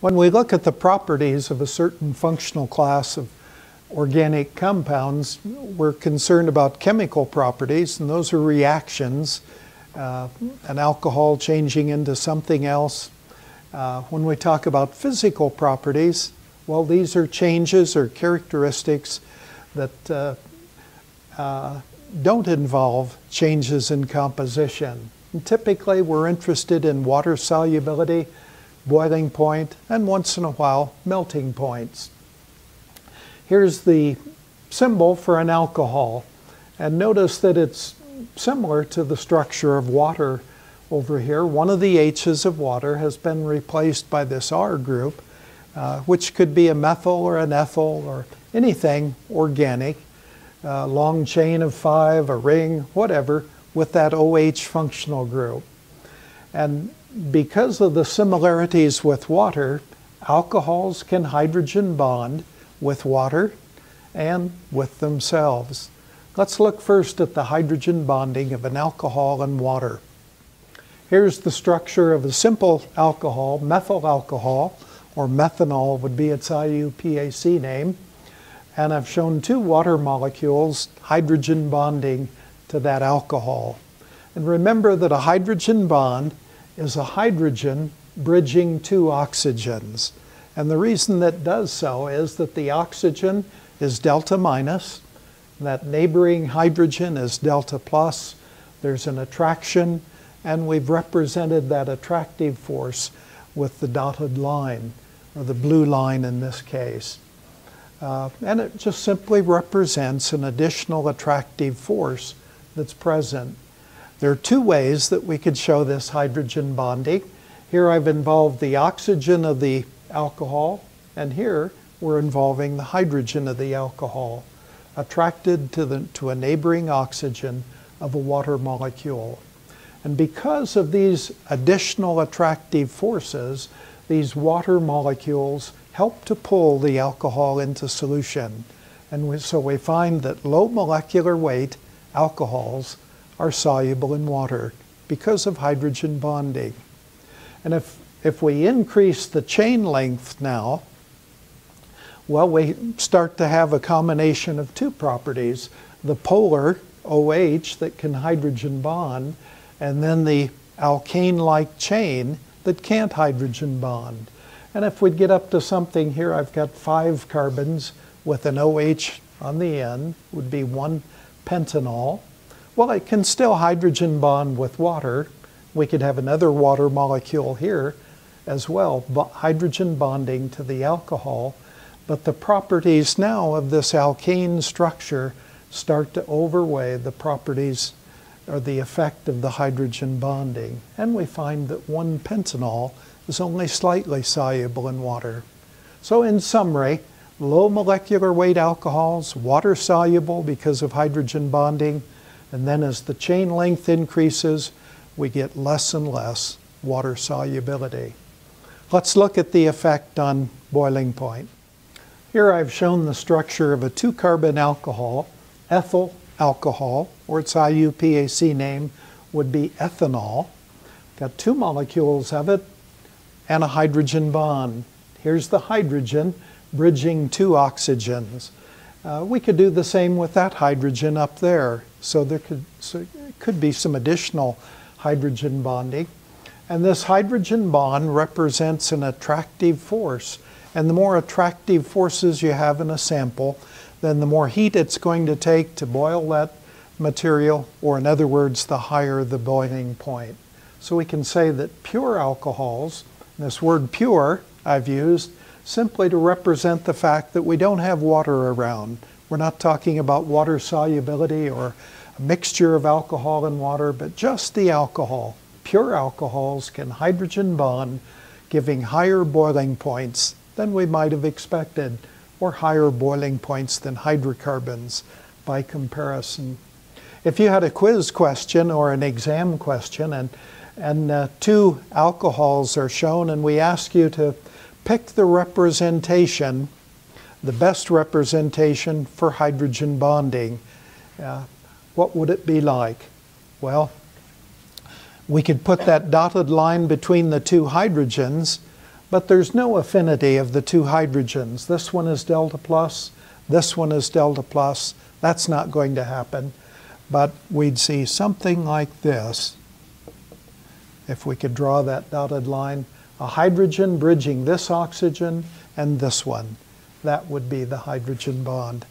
When we look at the properties of a certain functional class of organic compounds, we're concerned about chemical properties, and those are reactions. Uh, an alcohol changing into something else. Uh, when we talk about physical properties, well, these are changes or characteristics that uh, uh don't involve changes in composition. And typically, we're interested in water solubility, boiling point, and once in a while, melting points. Here's the symbol for an alcohol. And notice that it's similar to the structure of water over here. One of the H's of water has been replaced by this R group, uh, which could be a methyl or an ethyl or anything organic, uh, long chain of five, a ring, whatever, with that OH functional group. And because of the similarities with water, alcohols can hydrogen bond with water and with themselves. Let's look first at the hydrogen bonding of an alcohol and water. Here's the structure of a simple alcohol, methyl alcohol, or methanol would be its IUPAC name. And I've shown two water molecules hydrogen bonding to that alcohol. And remember that a hydrogen bond is a hydrogen bridging two oxygens. And the reason that does so is that the oxygen is delta minus, that neighboring hydrogen is delta plus. There's an attraction, and we've represented that attractive force with the dotted line, or the blue line in this case. Uh, and it just simply represents an additional attractive force that's present. There are two ways that we could show this hydrogen bonding. Here I've involved the oxygen of the alcohol, and here we're involving the hydrogen of the alcohol attracted to, the, to a neighboring oxygen of a water molecule. And because of these additional attractive forces, these water molecules help to pull the alcohol into solution. And we, so we find that low molecular weight alcohols are soluble in water because of hydrogen bonding. And if if we increase the chain length now, well, we start to have a combination of two properties the polar OH that can hydrogen bond, and then the alkane like chain that can't hydrogen bond. And if we get up to something here, I've got five carbons with an OH on the end, would be one pentanol. Well, it can still hydrogen bond with water. We could have another water molecule here as well, hydrogen bonding to the alcohol. But the properties now of this alkane structure start to overweigh the properties or the effect of the hydrogen bonding. And we find that one pentanol is only slightly soluble in water. So, in summary, low molecular weight alcohols, water soluble because of hydrogen bonding, and then as the chain length increases, we get less and less water solubility. Let's look at the effect on boiling point. Here I've shown the structure of a two carbon alcohol, ethyl alcohol, or its IUPAC name would be ethanol. Got two molecules of it and a hydrogen bond. Here's the hydrogen bridging two oxygens. Uh, we could do the same with that hydrogen up there. So there could, so could be some additional hydrogen bonding. And this hydrogen bond represents an attractive force. And the more attractive forces you have in a sample, then the more heat it's going to take to boil that material, or in other words, the higher the boiling point. So we can say that pure alcohols, this word pure I've used simply to represent the fact that we don't have water around. We're not talking about water solubility or a mixture of alcohol and water, but just the alcohol pure alcohols can hydrogen bond, giving higher boiling points than we might have expected, or higher boiling points than hydrocarbons by comparison. If you had a quiz question or an exam question and, and uh, two alcohols are shown and we ask you to pick the representation, the best representation for hydrogen bonding, uh, what would it be like? Well, we could put that dotted line between the two hydrogens, but there's no affinity of the two hydrogens. This one is delta plus, this one is delta plus. That's not going to happen. But we'd see something like this, if we could draw that dotted line, a hydrogen bridging this oxygen and this one. That would be the hydrogen bond.